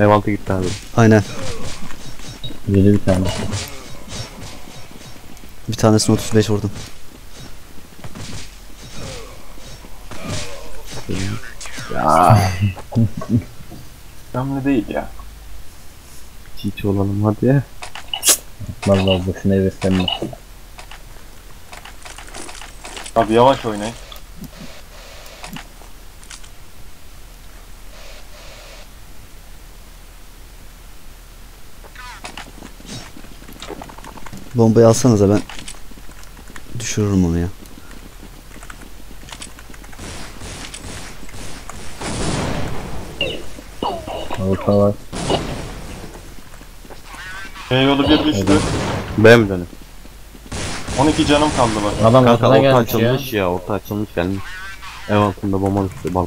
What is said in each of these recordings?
Ev altı gitti abi. Aynen. Yedi bir tane. Bir tanesine 35 vurdum. Önemli değil ya. Çiğ olalım hadi ya. Vallahi boşuna heveslenme. Abi yavaş oynayın. Bombayı alsanıza ben düşürürüm onu ya. Orta var. Yolu bir düştü. B mi dönüp? 12 canım kaldı bak. Adam Kanka ortadan orta gelmiş ya. açılmış ya. Orta açılmış gelmiş. Ev altında bomba düştü. Bal.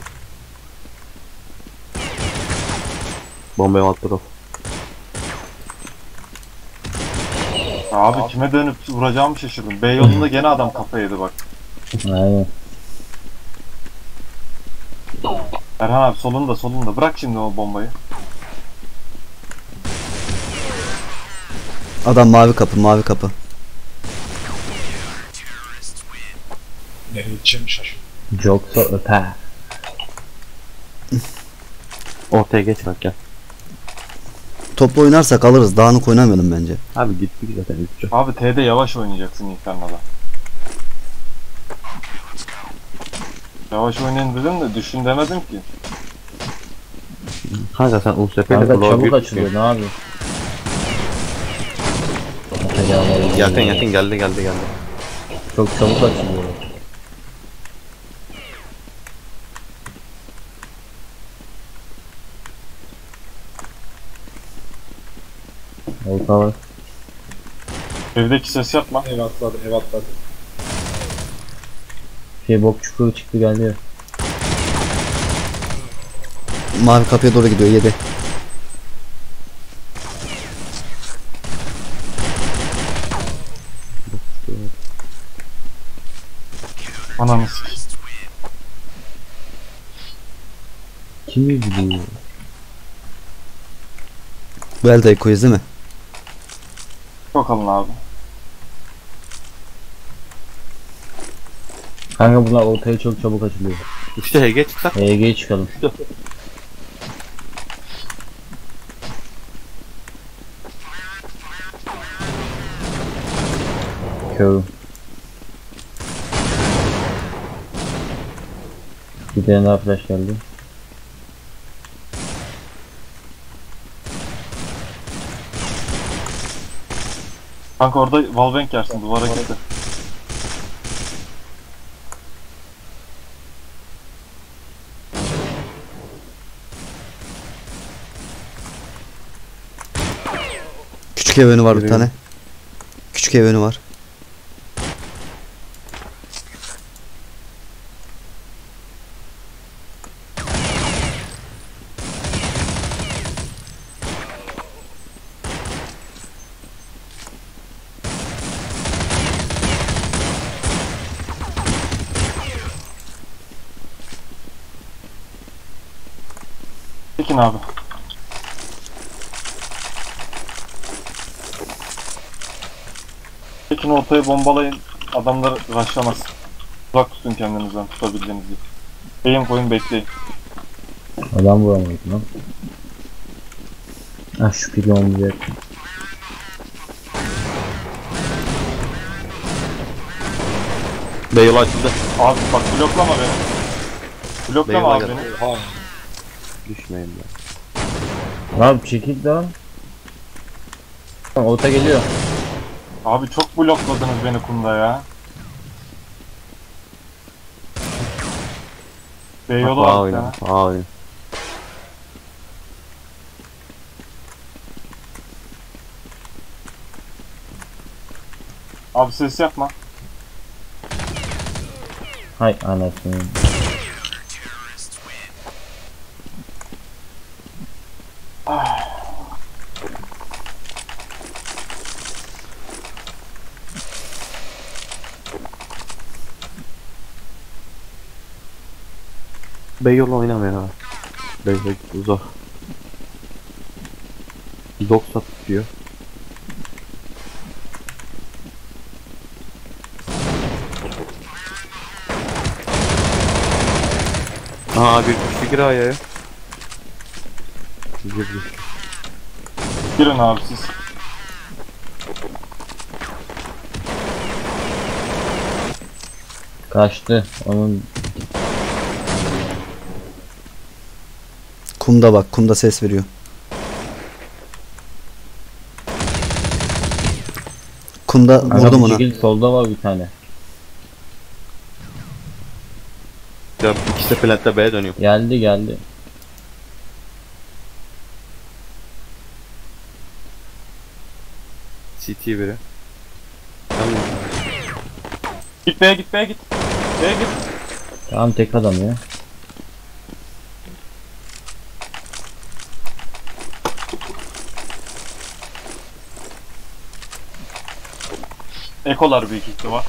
Bomba ev altı. Abi kime dönüp vuracağımı şaşırdım. B yolunda gene adam kafa yedi bak. Aynen. Erhan abi solunda solunda. Bırak şimdi o bombayı. Adam mavi kapı mavi kapı. Nereye gideceğimi şaşırdım. Joksa öper. Ortaya geç bak gel. Toplu oynarsak alırız. Dağınık oynamayalım bence. Abi gittik zaten 3 Abi T'de yavaş oynayacaksın Infernal'a. Yavaş oynayın dedim de düşün demedim ki. Kanka sen USP'de Kanka çabuk açılıyor ne yapıyor? Materyalleri- Yakın yakın geldi geldi geldi. Çok çabuk açılıyor. Orta var. Evdeki ses yapma. Ev atladı, ev atladı. Şey bok çukuru çıktı geldi. Mavi kapıya doğru gidiyor 7. Ananı sikeyim. Kim yüzüyor? Bu elde ekoyuz değil mi? Çok alın abi. Kanka bunlar ortaya çok çabuk açılıyor. İşte HG çıksak EG'ye çıkalım. Körüm. Bir tane daha flash geldi. Kanka orada wallbang yersin duvara gitti. Küçük ev önü var bir tane. Küçük ev önü var. Tekin abi. Tekin ortaya bombalayın. Adamlar rushlamasın. Uzak tutun kendinizden tutabildiğiniz gibi. Eğim koyun bekleyin. Adam vuramadı lan. Ah şu pili olmayacak. B yolu açıldı. Abi bak bloklama beni. Bloklama Beyler abi beni. Düşmeyin be. Abi çekil lan. Ota geliyor. Abi çok blokladınız beni kumda ya. B yolu A var bir oyna. tane. A oyna. Abi ses yapma. Hay anasını. B yolu oynamıyor ha. B yolu zor. Doksa tutuyor. Aa bir düştü gir ayağa. Girdi. Girin abi siz. Kaçtı. Onun Kumda bak kumda ses veriyor. Kumda vurdum ona. çekil solda var bir tane. Ya ikisi de plantta B'ye dönüyor. Geldi geldi. CT biri. Tamam. Git B'ye git B'ye git. B'ye git. Tamam tek adam ya. Ekolar büyük ihtimal.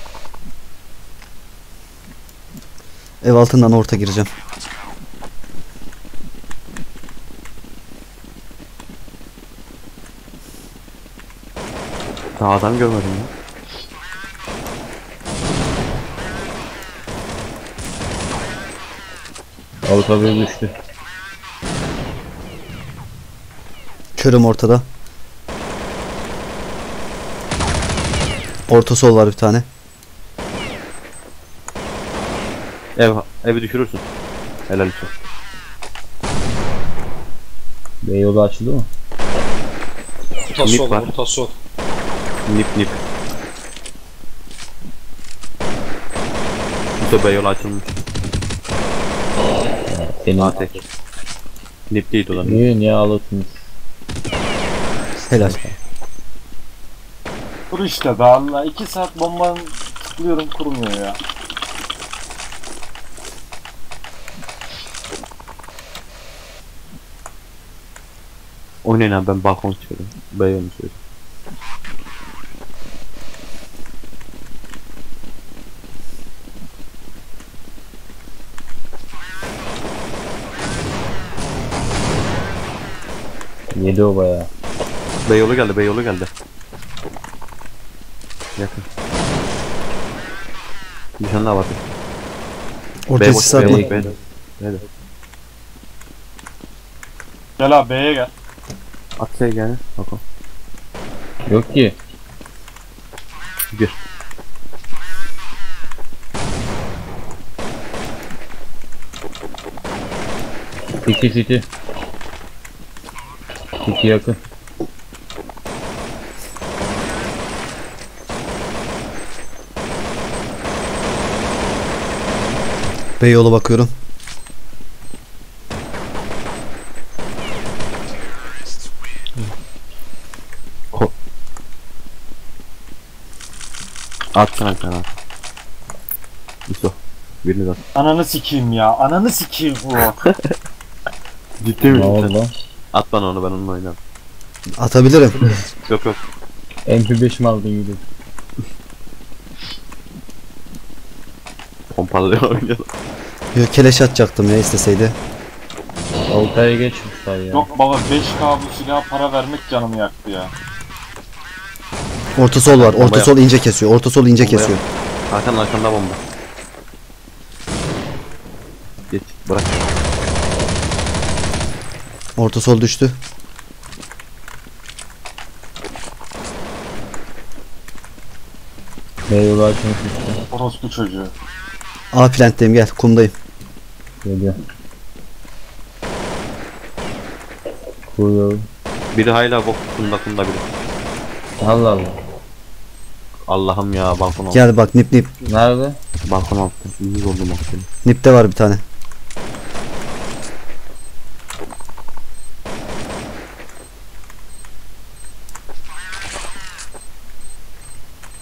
Ev altından orta gireceğim. Daha adam görmedim ya. Avrupa düştü. Körüm ortada. Orta sol var bir tane. Ev, evi düşürürsün. Helal olsun. B yolu açıldı mı? Orta Mid sol, var. orta sol. Nip nip. Bu B yolu açılmış. Senin A tek. Nip değil olan. Niye niye alırsınız? Helal. Dur işte be Allah. 2 saat bombanı tıklıyorum kurmuyor ya. Oynayın abi ben balkon çıkıyorum. B yolu çıkıyorum. Yedi o bayağı. B yolu geldi, B yolu geldi. Yakın. Bir tane daha var. Orta sis atma. Gel abi B'ye gel. At şey gene. Bakalım. Yok ki. Gir. City city. City yakın. B yolu bakıyorum. Atsana sen at. İso. Birini at. Ananı sikeyim ya. Ananı sikeyim bu. Ciddi Ne oldu sen? lan? At bana onu ben onunla oynarım. Atabilirim. Yok yok. MP5 mi aldın yürü? Pompalı oynayalım. Yo, keleş atacaktım ya isteseydi. Ortaya geçmişler ya. Yok baba 5K bu silaha para vermek canımı yaktı ya. Orta sol var. Orta Bomba sol ince kesiyor. Orta sol ince Bomba kesiyor. Hakan arkanda bomba. Geç bırak. Orta sol düştü. Açmış işte. Orospu çocuğu. A plantteyim gel kumdayım. Geliyor. Kuruyor. Biri hala bok kunda kunda biri. Allah Allah. Allah'ım ya balkon altı. Gel bak nip nip. Nerede? Balkon altı. İyi oldu balkon. Nipte var bir tane.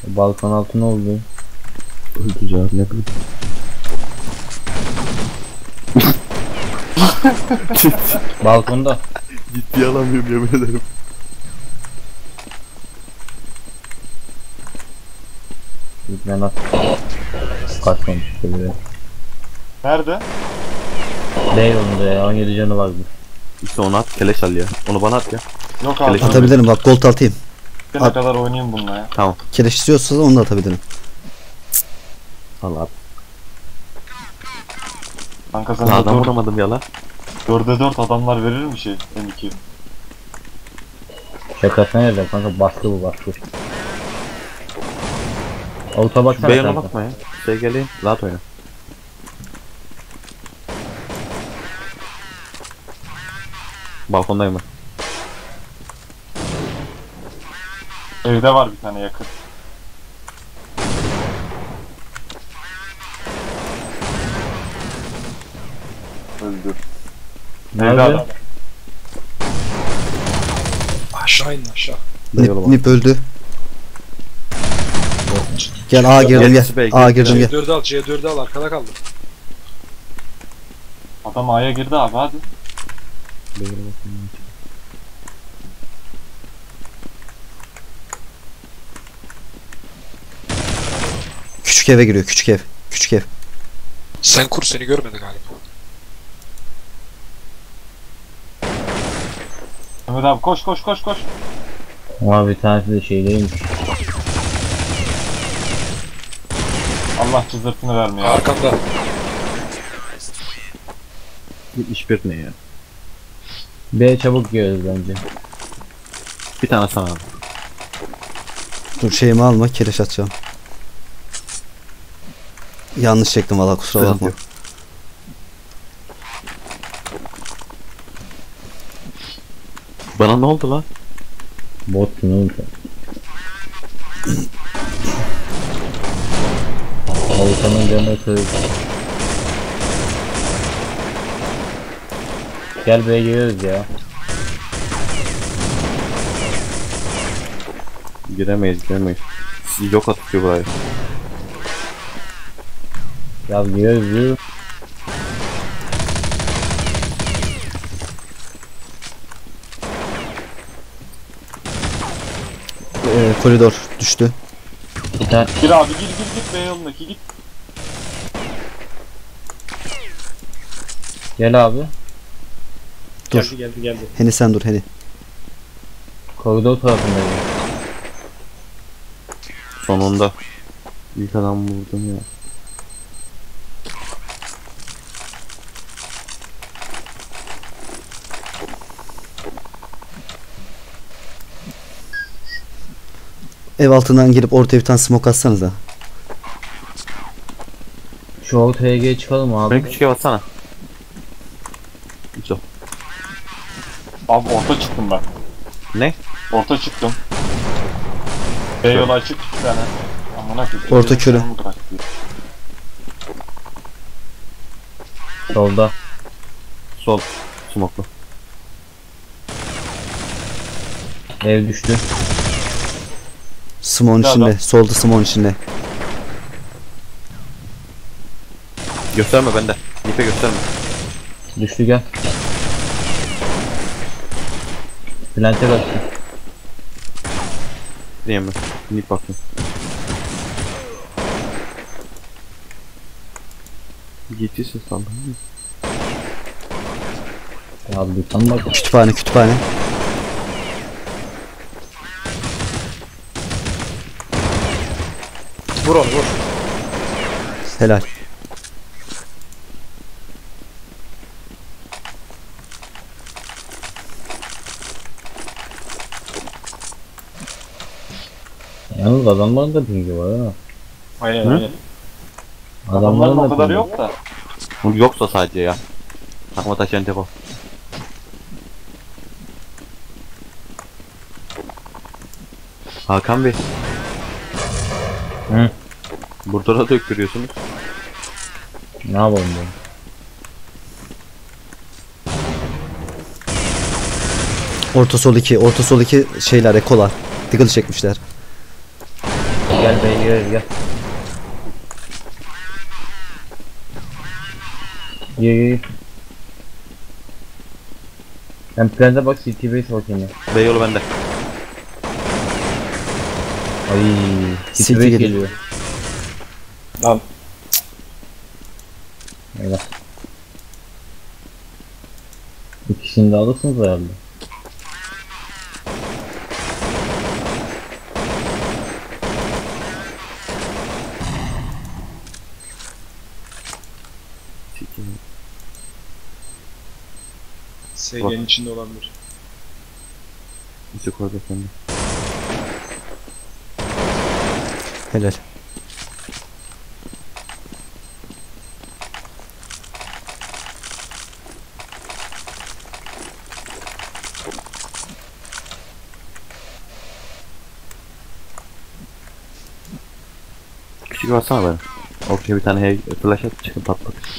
Balkon altı ne oldu? Öldü ne bileyim. Balkonda. Ciddiye alamıyorum yemin ederim. Gitme lan. Kaçmamış böyle. Nerede? B yolunda ya 17 canı vardı. İşte onu at keleş al ya. Onu bana at ya. Yok abi. Keleş- Atabilirim bak gold atayım. Ne At. kadar oynayayım bununla ya. Tamam. Keleş istiyorsanız onu da atabilirim. Al at. Kanka de adam 4, vuramadım ya lan. 4'e 4 adamlar verir mi şey M2? Şakası nerede kanka baskı bu baskı. Avuta baksana Beyana kanka. bakma ya. Şey geleyim. Rahat oyna. Balkondayım ben. Evde var bir tane yakın. Öldü. Nerede? adam. Aşağı in aşağı. Nip, nip öldü. Gel A girdim gel. A girdim gel. C4'ü al C4'ü al arkada kaldı. Adam A'ya girdi abi hadi. Küçük eve giriyor küçük ev. Küçük ev. Sen kur seni görmedi galiba. Mehmet abi koş koş koş koş. Ama bir tanesi de şeydeymiş. Allah cızırtını vermiyor. abi. İş bir ne ya? B çabuk gidiyoruz bence. Bir tane sana al. Dur şeyimi alma keleş atacağım. Yanlış çektim valla kusura bakma. yok. Bana ne oldu lan? Bot mu oğlum sen? Avutanın canı kırık. Gel B'ye giriyoruz ya. Giremeyiz giremeyiz. Yok atıyor burayı. Ya giriyoruz yürü. Ee, koridor düştü. Tane Gir abi gir gir git B yolundaki git. gel abi. Dur. Geldi geldi geldi. Heni sen dur Heni. Koridor tarafındayım. Sonunda. İlk adam vurdum ya. Ev altından girip ortaya bir tane smoke atsanıza. Şu ortaya geç çıkalım abi. Beni küçük ev atsana. Hiç o. Abi orta çıktım ben. Ne? Orta çıktım. B yolu açık iki tane. Amına koyayım. Orta körü. Solda. Sol. Smoklu. Ev düştü. Bir içinde. adam. Solda smoke'un içinde. Gösterme bende. Nipe gösterme. Düştü gel. Plante kaçtı. Diyeyim ben. Nip bakayım. Gittiyse sandım. Abi lütfen bak. Kütüphane kütüphane. Vur onu vur. Helal. Yalnız adamların da bilgi var ha. Aynen Hı? aynen. Adamların Adamların da o kadar bilgi. yok da. Bu yoksa sadece ya. Takma taşıyan tepal. Hakan Bey. Hı. Burada da döktürüyorsunuz. Ne yapalım bu? Orta sol 2. Orta sol 2 şeyler ekolar. Diggle çekmişler. Gel gireriz gel. Gir gir. gir. Ben plante bak CT base bakayım ya. Bey yolu bende. Ay CT base geliyor. geliyor. Lan. Öyle. İkisini de alırsınız herhalde. SG'nin içinde olabilir. Yüksek orada sende. Helal. Küçük baksana bana. Ortaya bir tane flash at çıkın patlat.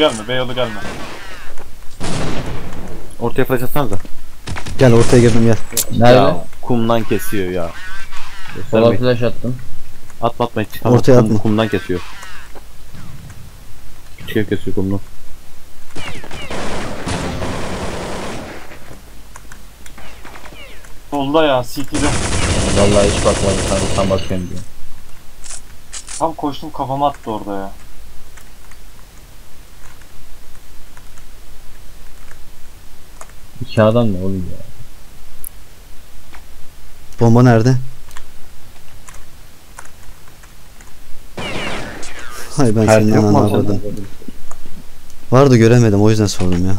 Beyalı gelme, Beyalı gelme. Ortaya flash atsanıza. Gel ortaya girdim gel. Nerede? Ya kumdan kesiyor ya. Sola Göstermeyin. flash attım. Atma atma hiç çıkamaz. Ortaya Kum- atma. Kumdan kesiyor. Küçük ev kesiyor kumdan. Solda ya, CT'de. Vallahi hiç bakmadım sen tam bakıyorum diye. Tam koştum kafama attı orada ya. İki adam ne oğlum ya? Bomba nerede? Hay ben Her senin ananı avradım. Vardı göremedim o yüzden sordum ya.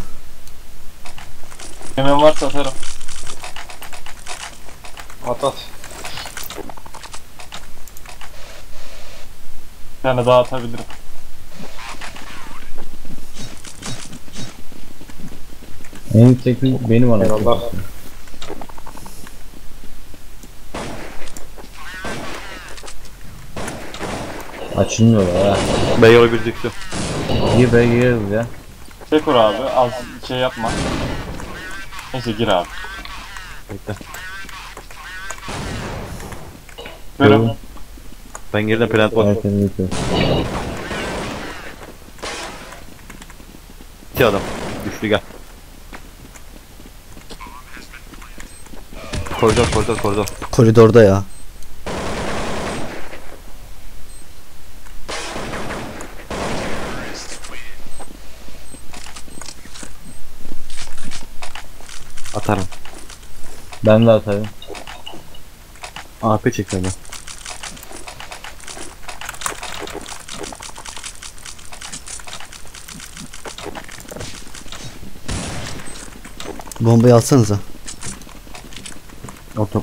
Hemen varsa atarım. At at. Tane daha atabilirim. En yüksek ping benim. Eyvallah. Açılmıyor ya. Beyoğlu bir düştü. Gir be gireriz ya. Çek or abi, az şey yapma. Neyse gir abi. Bekle. Görüm. Görüm. Ben geriden plant var. Herkes yıkıyor. İki adam. Düştü gel. Koridor koridor koridor. Koridorda ya. Atarım. Ben de atarım. AP çek benden. Bombayı alsanıza. Orta.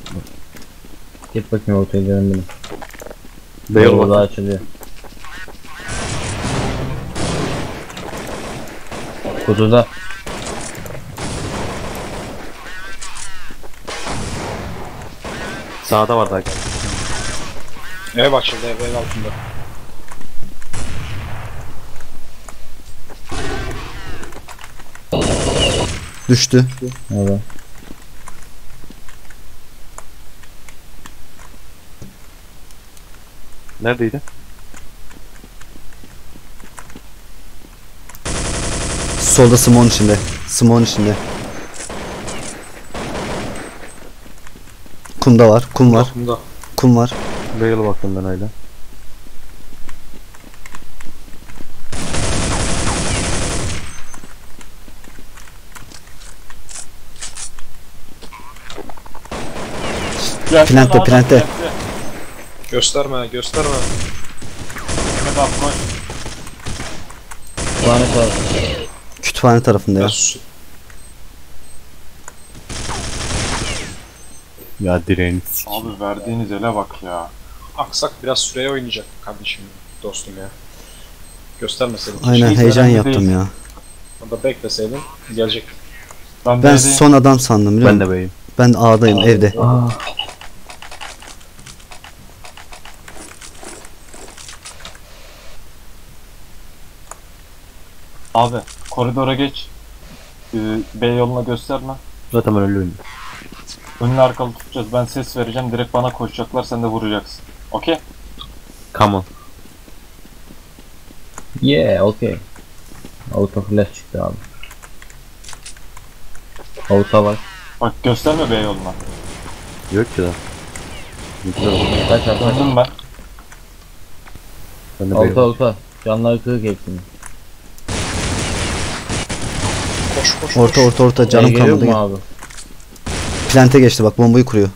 Git bakayım ortaya gidelim benim. Yolu bak. daha açılıyor. Kutuda. Sağda var daha. Ev açıldı ev, ev altında. Düştü. Evet. Neredeydi? Solda Simon içinde. Simon içinde. Kumda var. Kum var. Bunda. Kum var. Beyoğlu baktım ben öyle. Plante, adam, plante. Gösterme gösterme. Mehmet abi koş. Lanet var. Kütüphane tarafında ya. Ya sus. Ya direğini Abi verdiğiniz ele bak ya. Aksak biraz süreye oynayacak kardeşim dostum ya. Göstermeseydin. Aynen Hiç heyecan önemli yaptım değil. ya. Orada bekleseydin gelecek. Ben, Ben B'deyim. son adam sandım biliyor Ben musun? de beyim. Ben A'dayım evde. Aa. Abi koridora geç. Ee, B yoluna gösterme. Zaten ben ölüyorum. Önünü arkalı tutacağız. Ben ses vereceğim. Direkt bana koşacaklar. Sen de vuracaksın. Okey? Come on. Yeah, okay. Auto flash çıktı abi. Auto var. Bak gösterme B yoluna. Yok ki. Güzel oldu. Kaç. Döndüm ben. Ben de Auto beğendim. auto. Canları kırık hepsini. Koş koş Orta koş. orta orta canım geliyor kalmadı. mu abi? Plante geçti bak bombayı kuruyor.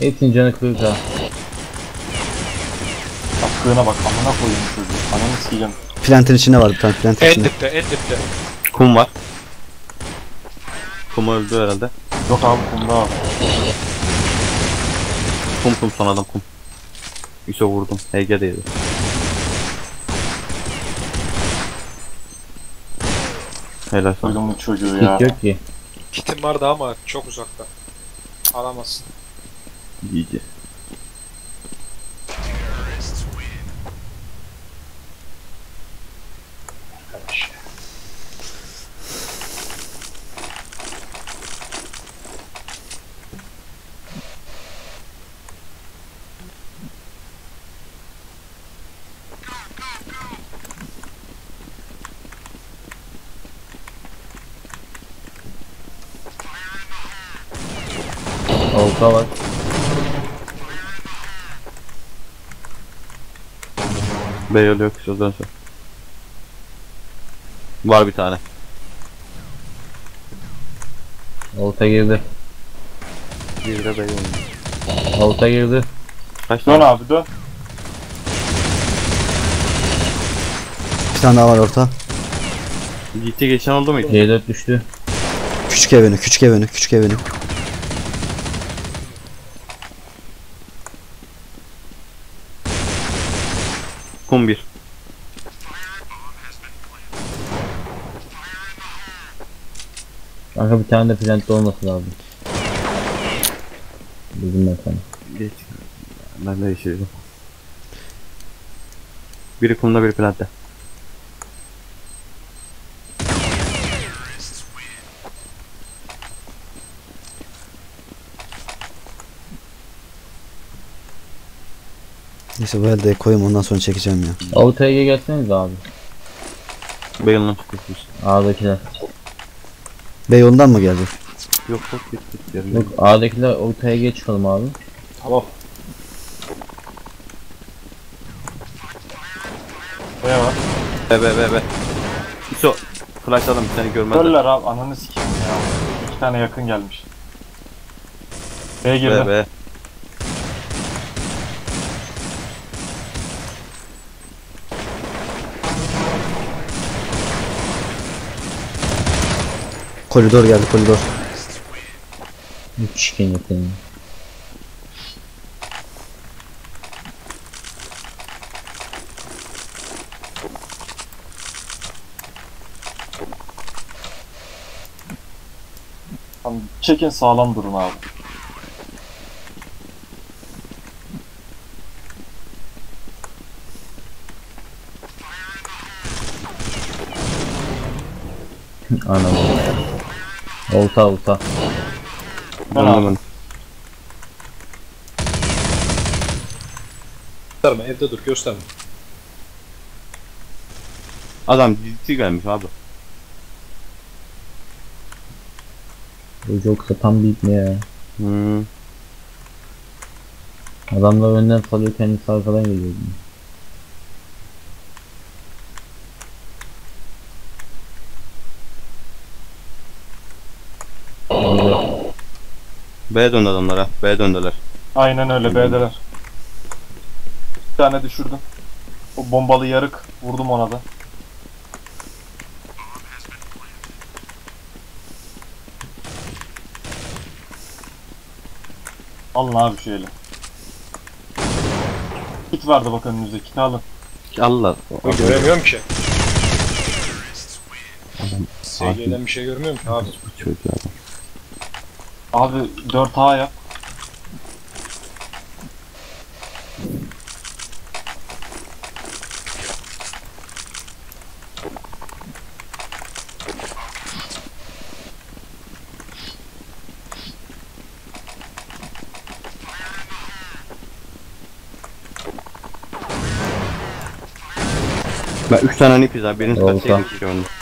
Hepsinin canı kırık ha. Hakkına bak amına koyayım çocuğu. Ananı sikeceğim. Plantin içinde var bir tane plantin En içinde. dipte en dipte. Kum var. Kum öldü herhalde. Yok abi kumda abi. Kum kum son adam kum. Yusuf vurdum. HG'deydi. Helal bu çocuğu ya. Hiç yok ki. Kitim vardı ama çok uzakta. Alamazsın. GG. Kardeş. Auto var. B yolu yok sözden sonra. Var bir tane. Auto girdi. Bir de B yolu. Auto girdi. Kaç Dön tane? abi dön. Bir tane daha var orta. GT geçen oldu mu hiç? C4 düştü. Küçük ev önü küçük ev önü küçük ev Kum. Kanka bir tane de plantte olması lazım. Bildim ben sana. Geç. Ben de yaşıyorum. Biri kumda biri plantte. Neyse bu elde koyayım ondan sonra çekeceğim ya. Auto'ya gelseniz abi. B yolundan çıkıyorsunuz. A'dakiler. B yolundan mı geldi? Yok yok git git. Yarın Yok A'dakiler Auto'ya çıkalım abi. Tamam. B var. B B B B. İso. Flash adam seni görmezler. Döller abi ananı sikeyim ya. İki tane yakın gelmiş. B girdi. B B. Koridor geldi koridor. Hiç şiken yeteneği. Tamam, çekin sağlam durun abi. Anladım. Olta olta. Abi. Gösterme evde dur gösterme. Adam GT gelmiş abi. Bu yoksa tam bir ne ya. Hmm. Adamlar önden salıyor kendisi arkadan geliyor. B döndü adamlara. B döndüler. Aynen öyle B'deler. Bir tane düşürdüm. O bombalı yarık vurdum ona da. Alın abi şöyle. Kit vardı bak önünüzde kit alın. Allah. Ben göremiyorum ki. SG'den bir şey görmüyorum ki abi. Bu çocuğu adam. Abi 4A yap. Ben 3 tane nip izler. Birini satacak iki şu anda.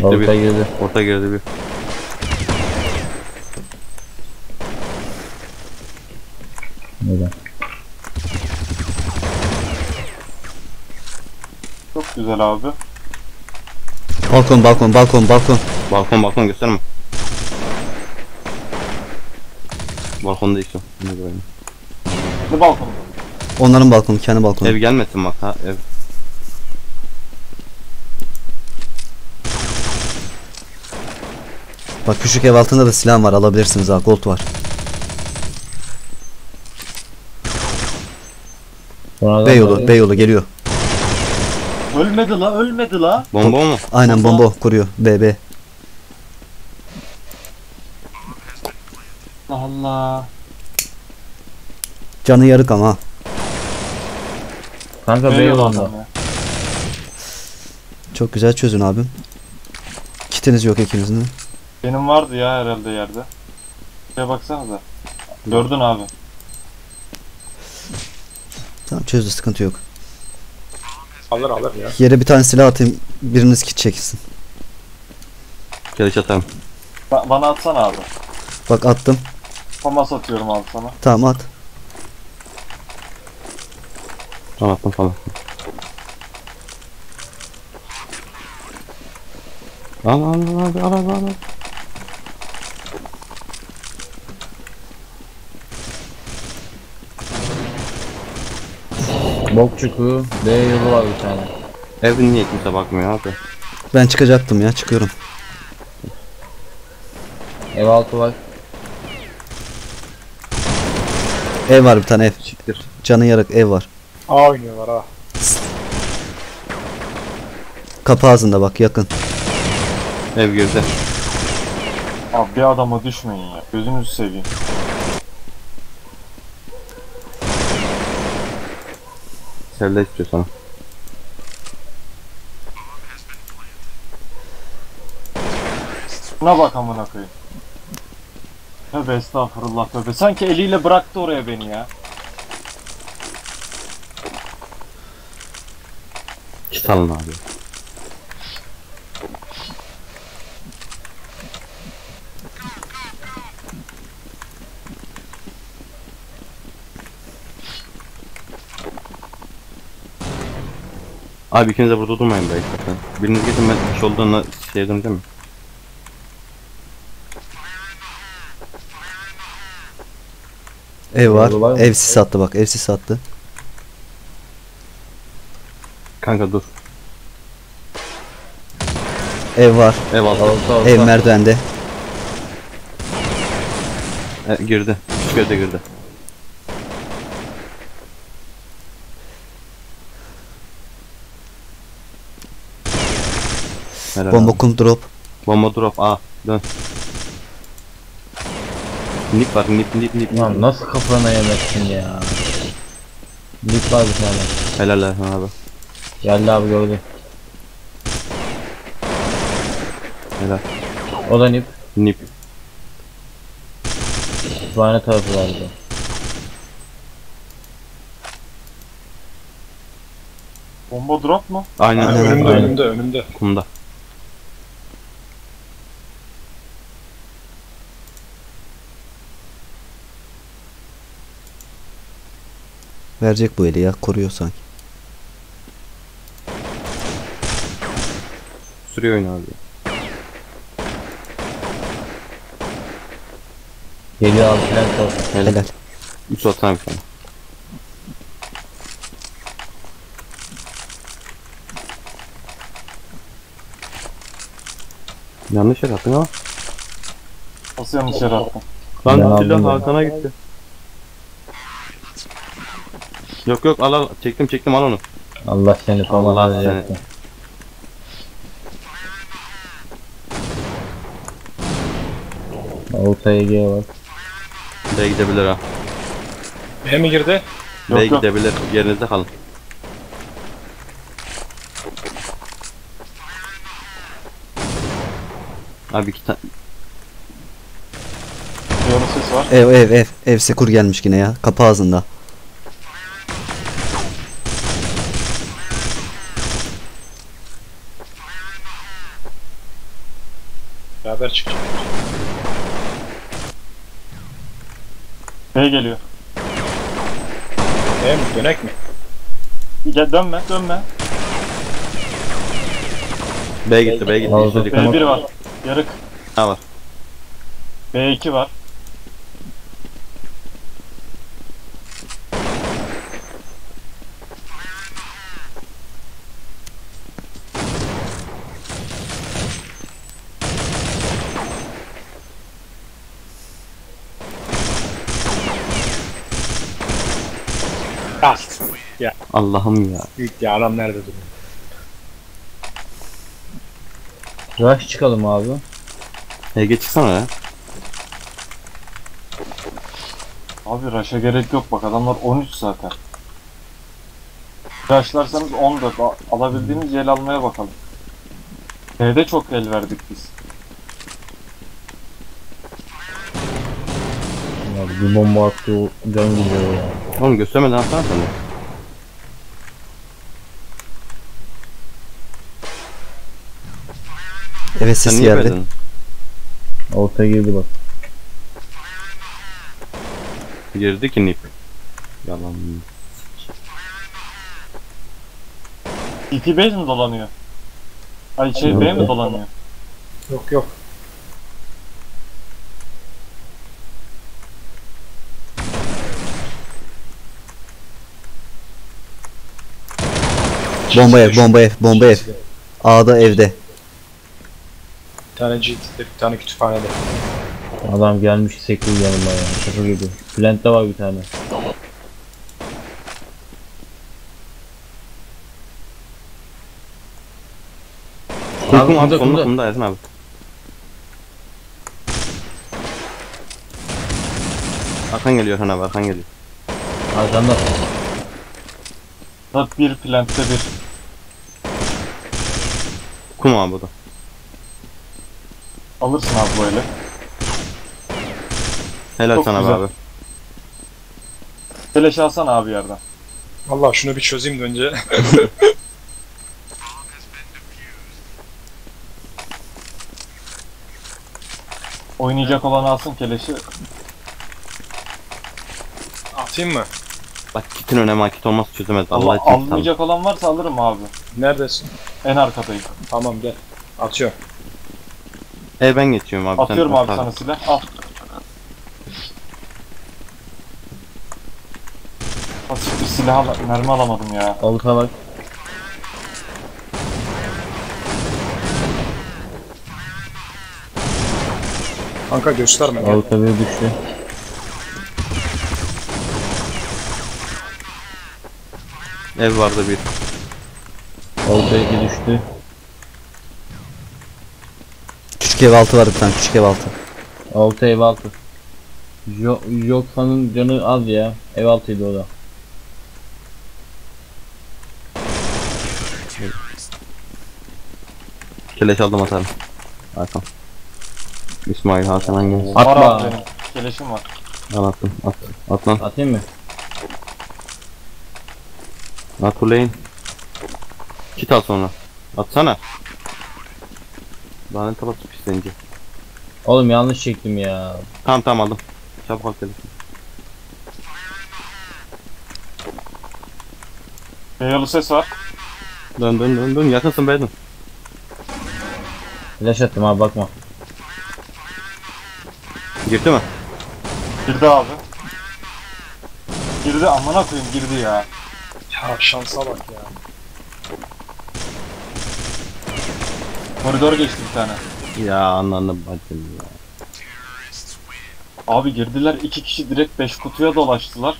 Çıktı Orta bir. girdi. Orta girdi bir. Neden? Çok güzel abi. Balkon balkon balkon balkon. Balkon balkon gösterme. Balkonda işte. Ne göreyim. Ne balkonda? Onların balkonu kendi balkonu. Ev gelmesin bak ha ev. Bak küçük ev altında da silah var alabilirsiniz ha gold var. Sonradan B yolu böyle- B yolu geliyor. Ölmedi la ölmedi la. Bomba mı? Aynen Bomba. bomba kuruyor B B. Allah Allah. Canı yarık ama. Kanka B Veriyor yolunda. adam ya. Çok güzel çözün abim. Kitiniz yok ikinizin de. Benim vardı ya herhalde yerde. Şuraya baksanıza. Gördün abi. Tamam çözdü sıkıntı yok. Alır alır ya. Yere bir tane silah atayım biriniz kit çeksin. Geliş atarım. Ba- bana atsana abi. Bak attım. Famas atıyorum abi sana. Tamam at. Anlattım falan. Al al al al al al. al. Bok çukuğu. B yolu var bir tane. Evin niye kimse bakmıyor abi. Ben çıkacaktım ya çıkıyorum. Ev altı var. Ev var bir tane ev. Siktir. Canı yarık ev var. A oynuyorlar ha. Kapı ağzında bak yakın. Ev girdi. Abi bir adama düşmeyin ya. Gözünüzü seveyim. Sevde istiyor sana. Buna bak amına koyayım. Tövbe estağfurullah tövbe. Sanki eliyle bıraktı oraya beni ya. Çıtalım abi. Abi ikiniz de burada durmayın be zaten. Biriniz gidin ben iş olduğuna şeye döneceğim. Ev var. Var mı? Ev sis attı bak ev sis attı. Kanka dur. Ev var. Ev aldı. Orta orta. Ev merdivende. E, girdi. Gözde girdi. Helal Bomba abi. kum drop. Bomba drop A. Dön. Nip var nip nip nip. Lan nasıl kafana yemezsin ya. Lik var bir tane. Helal Erhan abi. Geldi abi gördü. Helal. O da nip. Nip. Kütüphane tarafı vardı. Bomba drop mu? Aynen. Aynen. önümde aynen. önümde önümde. Kumda. Verecek bu eli ya koruyor sanki. Sürüyor oyunu abi. Geliyor abi filan tarafı. Helal. Helal. Üç atsana bir tane. Yanlış yer attın ama. Nasıl yanlış yere attın? Lan silah. Hakan'a gitti. Yok yok al al çektim çektim al onu. Allah seni Allah falan seni. Orta Ege'ye bak. B gidebilir ha. B mi girdi? B Yok, yok. gidebilir. Yerinizde kalın. Abi iki tane. Leon'un sesi var. Ev ev ev. Ev sekur gelmiş yine ya. Kapı ağzında. Beraber çıkacak. B geliyor. E mi? Dönek mi? Gel dönme dönme. B gitti B gitti. Dikkat. B1 var. Yarık. Ha var. B2 var. Ah! Allah'ım ya. Büyük ya adam nerede duruyor? Rush çıkalım abi. Ege çıksana ya. Abi rush'a gerek yok bak adamlar 13 zaten. Rush'larsanız 14. A- Alabildiğimiz el almaya bakalım. B'de çok el verdik biz. Ya bir bomba attı o can gidiyor ya. Oğlum göstermeden atsana sen Evet Sen ses niye geldi. B'den? Ortaya girdi bak. Girdi ki nip. Yalan. CT base mi dolanıyor? Ay şey B mi dolanıyor? Yok yok. Bomba ev, bomba ev, bomba ev. A'da evde. Tane GT'de bir tane kütüphanede. Adam gelmiş sekul yanıma ya. Şaka gibi. Plant'te var bir tane. Kum Abi sonunda kumda Ersin abi. Arkan geliyor Ersin abi arkan geliyor. Arkanda. Zat bir plantte bir. Kum abi bu da. Alırsın abi eli. Helal Çok sana güzel. abi. Keleş alsana abi yerden. Allah şunu bir çözeyim de önce. Oynayacak olan alsın keleşi. Atayım mı? Bak kitin önemi ha, kit olmazsa çözemez. Allah Allah için almayacak olan varsa alırım abi. Neredesin? En arkadayım. Tamam gel. Atıyorum. E ben geçiyorum abi. sen Atıyorum at abi sana silah. Al. Basit bir silah al mermi alamadım ya. Avuta bak. Kanka gösterme. Avuta bir düştü. Ev vardı bir. Avuta iki düştü. Küçük ev altı var bir tane küçük ev altı. Avuta ev altı. Jo Joksa'nın canı az ya. Ev altıydı o da. Keleş aldım atarım. Arkan. İsmail Hakan hangi? Atma. Var abi benim. Keleşim var. Al attım. At. At lan. Atayım mı? At uleyin. Kit al sonra. Atsana. Lanet olası pislenci. Oğlum yanlış çektim ya. Tamam tamam aldım. Çabuk al keleş. Beyalı ses var. Dön dön dön dön. Yakınsın be dön. Flash attım abi bakma. Girdi mi? Girdi abi. Girdi amına koyayım girdi ya. Ya şansa bak ya. Koridor geçti bir tane. Ya anladım bacım ya. Abi girdiler iki kişi direkt 5 kutuya dolaştılar.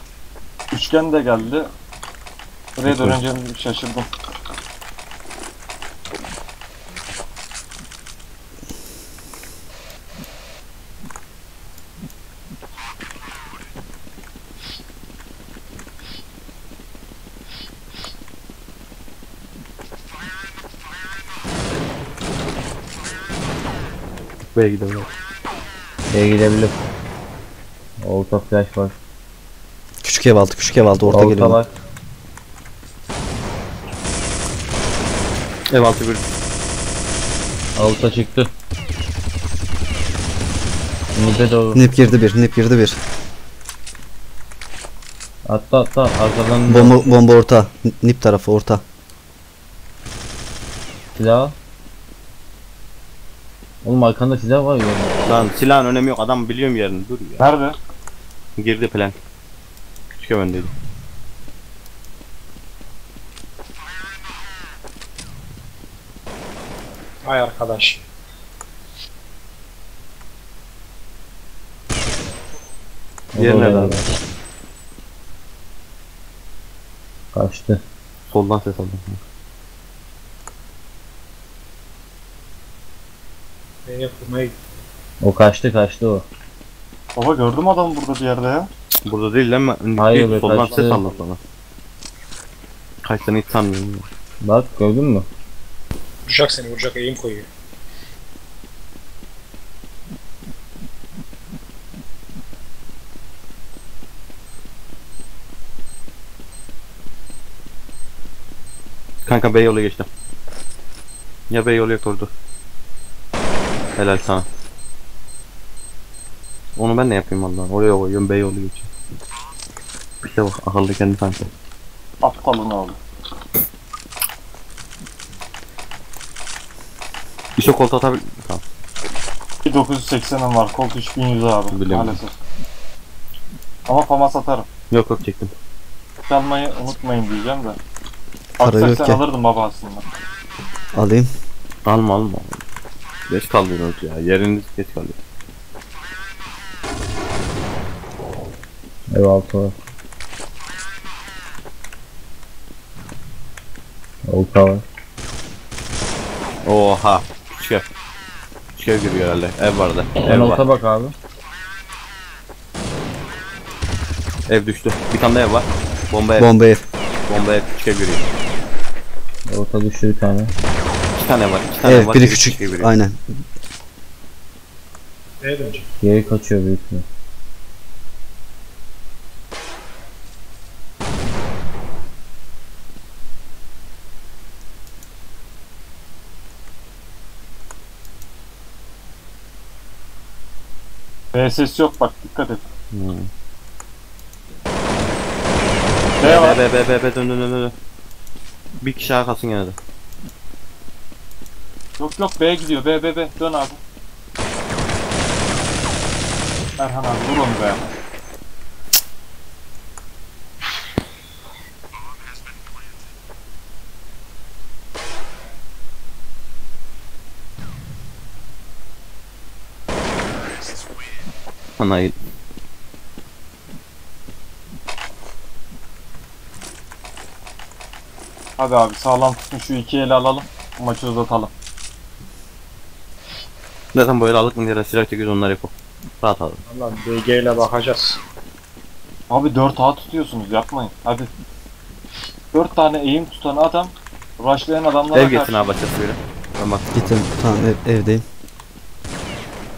Üçgen de geldi. Buraya döneceğimi şaşırdım. B'ye gidelim. B'ye gidebilir. Olta flash var. Küçük ev altı küçük ev altı orta Olta geliyor. var. Ev altı bir. Olta çıktı. Nipe doğru. Nip girdi bir nip girdi bir. Atla atla arkadan Bomba, bomba orta. Nip tarafı orta. silah. Oğlum arkanda silah var ya. Lan silahın önemi yok. Adam biliyorum yerini. Dur ya. Nerede? Girdi plan. Küçük öndeydi. Ay arkadaş. Da nerede abi? Kaçtı. Soldan ses aldım. Beni kurmaya gitti. O kaçtı kaçtı o. Baba gördüm adamı burada bir yerde ya. Burada değil lan ben. Hayır be, Soldan kaçtı. ses aldım sana. Kaçtığını hiç sanmıyorum. ya. Bak gördün mü? Vuracak seni vuracak eğim koyuyor. Kanka B yolu geçtim. Ya B yolu yok orada. Helal sana. Onu ben ne yapayım valla? Oraya koyuyorum B yolu geçiyor. İşte bak akıllı kendi kanka. Aptalın oğlu. İşte koltuğa atabil... Tamam. Bir 980'im var. Colt 3100 abi. Biliyorum. Maalesef. Ama fama satarım. Yok yok çektim. Çalmayı unutmayın diyeceğim de. Para yok ki. sen alırdım baba aslında. Alayım. Alma alma. Geç kaldınız ya. Yeriniz geç kaldı. Ev altı var. Olta var. Oha. Şef. Şef giriyor herhalde. Ev vardı. Sen Ev var. olta bak abi. Ev düştü. Bir tane de ev var. Bomba ev. Bomba ev. Bomba ev. Şef giriyor. Olta düştü bir tane. Tane var. İki tane Evet var. biri küçük. şef giriyor. Aynen. Neye dönecek? Geri kaçıyor büyük ihtimal. VSS yok bak dikkat et. Hmm. B B var. B B B B dön dön dön dön. Bir kişi arkasın gene de. Yok yok B gidiyor. B B B. Dön abi. Erhan abi vur onu be. Ana Hadi abi sağlam tutun şu iki eli alalım. Maçı uzatalım. Zaten böyle alık mı diye silah çekiyoruz onlar yapalım. Rahat alın. Valla BG ile bakacağız. Abi 4A tutuyorsunuz yapmayın. Hadi. 4 tane eğim tutan adam rushlayan adamlara Ev karşı. geçsin abi. Ben bak. Gittim. Tamam ev, evdeyim.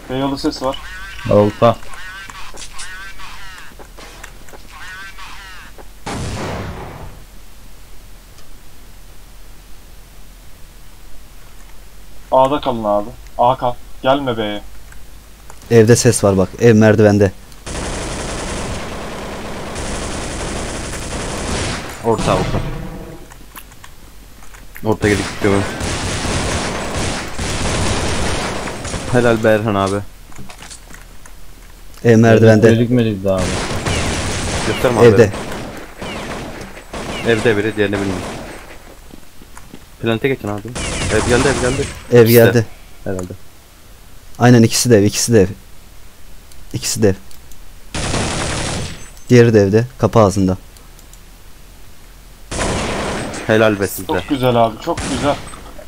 B yolu sesi var. Olta. A'da kalın abi. A kal. Gelme B'ye. Evde ses var bak. Ev merdivende. Orta orta. Orta gelip gidiyorum. Helal be Erhan abi. Ev merdivende. Gözükmedik daha abi. Gösterme abi. Evde. Evde biri diğerini bilmiyorum. Plante geçin abi. Ev geldi ev geldi. Ev İkisi de. geldi. Herhalde. Aynen ikisi de ev. ikisi de ev. İkisi de ev. Diğeri de evde. Kapı ağzında. Helal be sizde. Çok güzel abi. Çok güzel.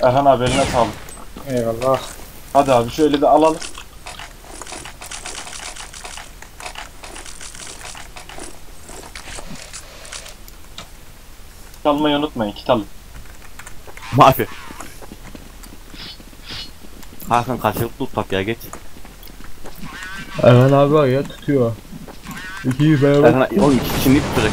Erhan abi eline sağlık. Eyvallah. Hadi abi şöyle de alalım. Çalmayı unutmayın. Kit alın. Mafi. Hakan karşılıklı tutak ya geç. Erhan abi var ya tutuyor. İkiyi beraber. Erhan o iki kişini tutacak.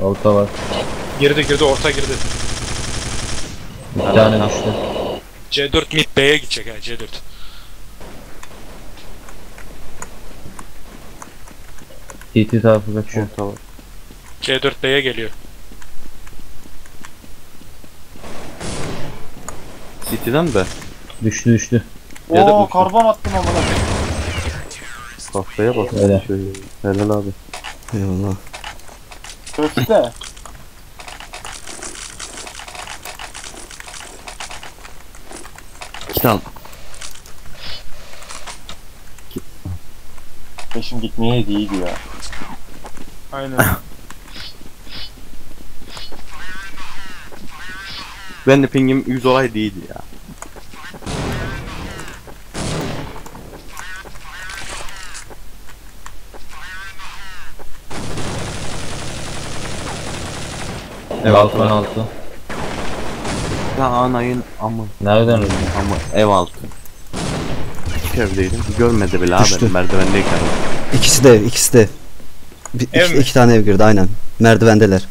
Orta var. Girdi girdi orta girdi. Bir tane düştü. C4 mid B'ye gidecek ha C4. TT tarafı kaçıyor. Orta var. C4 B'ye geliyor. City'den be. Düştü düştü. Ya da Oo bu- karbon attım amına. Kafaya bak. Öyle. Şöyle. Helal abi. Eyvallah. Köfte. İki tane. Peşim gitmeye iyiydi ya. Aynen. Ben de pingim 100 olay değildi ya. Ev altı ben altı. Ya anayın ama Nereden öldü? ama ev altı. Küçük evdeydim. Görmedi bile Düştü. abi merdivendeyken. İkisi de ev, ikisi de ev. Bir, Ev iki, mi? iki tane ev girdi aynen. Merdivendeler.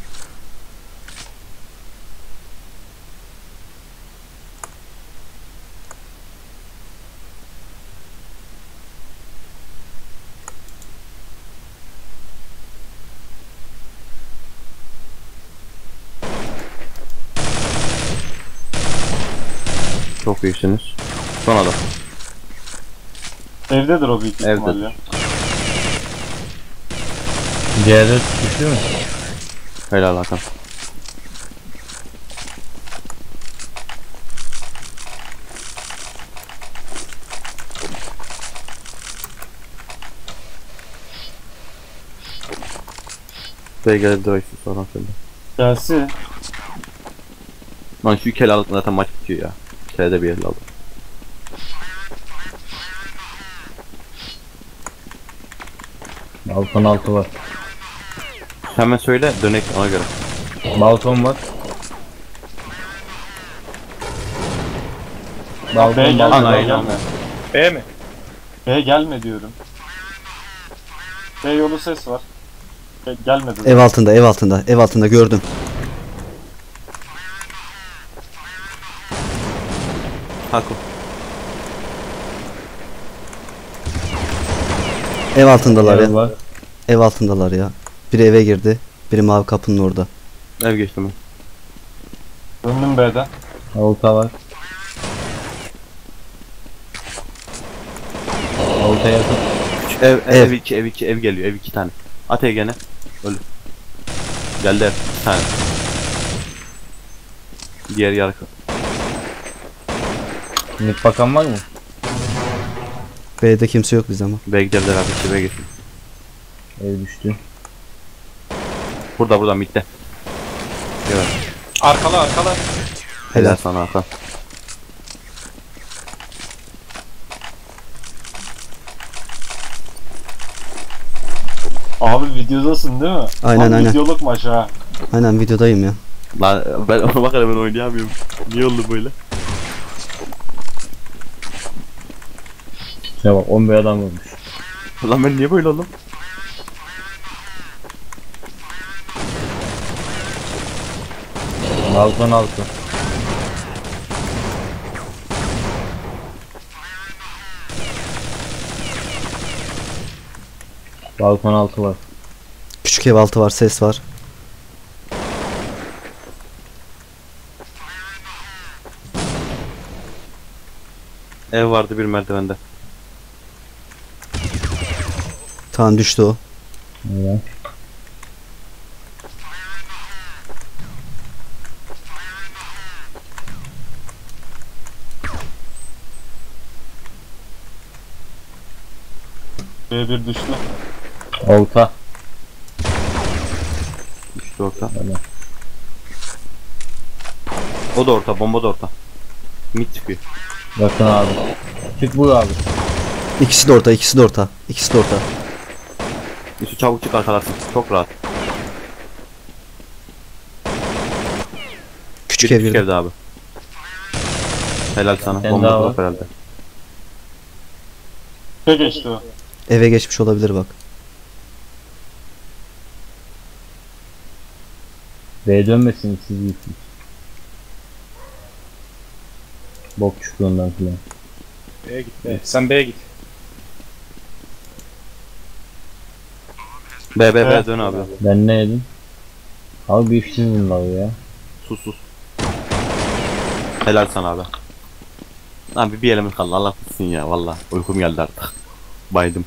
İyisiniz. Son adam. Evdedir o büyük Evdedir. ihtimalle. C4 düştü mü? Helal Hakan. Buraya geldi direkt sonra söyle. Gelsin. Lan şu kel alıp zaten maç bitiyor ya. Kele'de bir yer aldı. Balkon altı var. Hemen söyle dönek ona göre. Balkon var. B'ye Balkon gelme, balkon. B'ye gelme. B mi? B'ye gelme diyorum. B yolu ses var. B gelmedi. Ev altında, ev altında, ev altında gördüm. Hako. Ev altındalar Ev ya. var. Ev altındalar ya. Biri eve girdi. Biri mavi kapının orada. Ev geçtim ben. Döndüm B'den. Orta var. Orta yakın. Ev, ev, Ev. ev iki, ev iki, ev geliyor, ev iki tane. At ev gene. Ölü. Geldi ev, iki tane. Diğer yarıkı. Mid bakan var mı? B'de kimse yok biz ama. B'ye giderler abi, B'ye geçin. Ev düştü. Burada burada midde. Evet. Arkala arkala. Helal sana Hakan. Abi videodasın değil mi? Aynen, Tam aynen. Videoluk maç ha. Aynen videodayım ya. Lan ben ona ben oynayamıyorum. Niye oldu böyle? Şuna bak 11 adam vurmuş. Lan ben niye böyle oldum? Balkon altı. Balkon altı var. Küçük ev altı var, ses var. Ev vardı bir merdivende. Tamam düştü o. Evet. B1 düştü. Orta. Düştü orta. Öyle. O da orta, bomba da orta. Mid çıkıyor. Yakın abi. Çık buyur abi. İkisi de orta, ikisi de orta. İkisi de orta. Yusuf çabuk çık arkadaşlar. Çok rahat. Küçük küçük evde abi. Helal sana. tane Bomba daha herhalde. Şey geçti o. Eve geçmiş olabilir bak. B dönmesin siz iyisiniz. Bok çukurundan filan. B'ye git B. Sen B'ye git. B B B Evet. dön abi. Ben ne yedim? Abi bir işsiz bunlar ya. Sus sus. Helal sana abi. Abi bir elimiz kaldı. Allah tutsun ya valla. Uykum geldi artık. Baydım.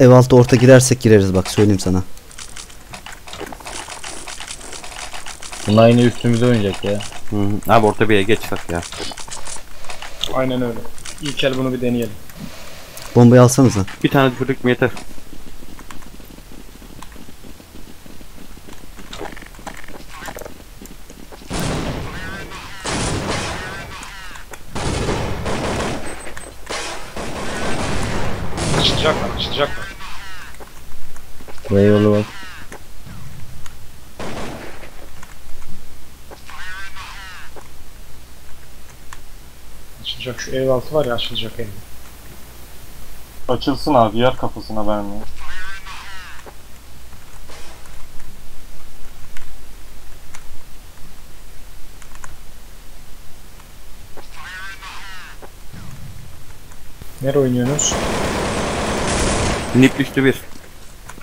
Ev altı orta girersek gireriz bak söyleyeyim sana. Bunlar yine üstümüze oynayacak ya. Hı hı. Abi orta bir yere geç bak ya. Aynen öyle. İlk el bunu bir deneyelim. Bombayı alsanıza. Bir tane düşürdük mü yeter. Açılacaklar, açılacaklar. B yolu var. Açılacak şu ev altı var ya açılacak ev. Açılsın abi yer kafasına vermiyor. Nereye oynuyorsunuz? Nip düştü bir.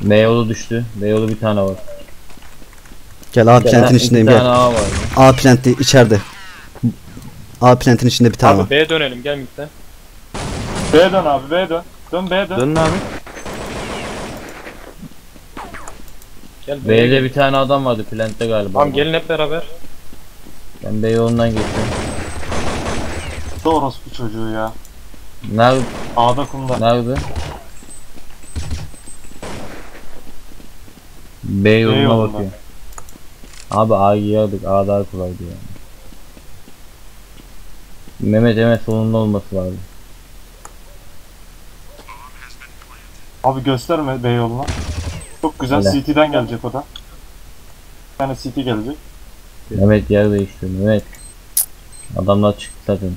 B yolu düştü. B yolu bir tane var. Gel A plantin İki içindeyim tane gel. A var. A planti içeride. A plantin içinde bir tane var. Abi B'ye dönelim gel midden. B'ye dön abi B'ye dön. Dön B'ye dön. Dönün abi. Gel B'ye B'de bir tane adam vardı plantte galiba. Tamam gelin hep beraber. Ben B yolundan geçtim. Doğrusu bu çocuğu ya. Nerede? A'da kumda. Nerede? B yoluna bakıyor. Abi A'yı yerdik. A daha kolaydı yani. Mehmet hemen sonunda olması lazım. Abi gösterme B yoluna. Çok güzel Öyle. CT'den gelecek o da. Bir tane CT gelecek. Mehmet yer değişti. Mehmet. Adamlar çıktı zaten.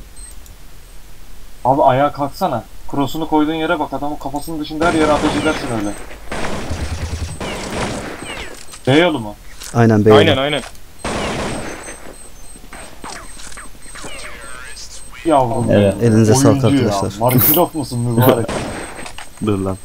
Abi ayağa kalksana. Cross'unu koyduğun yere bak adamın kafasının dışında her yere ateş edersin öyle. B yolu mu? Aynen B. Aynen aynen. Yavrum Evet. Elinize sağlık arkadaşlar. Markilov musun mübarek? Dur lan.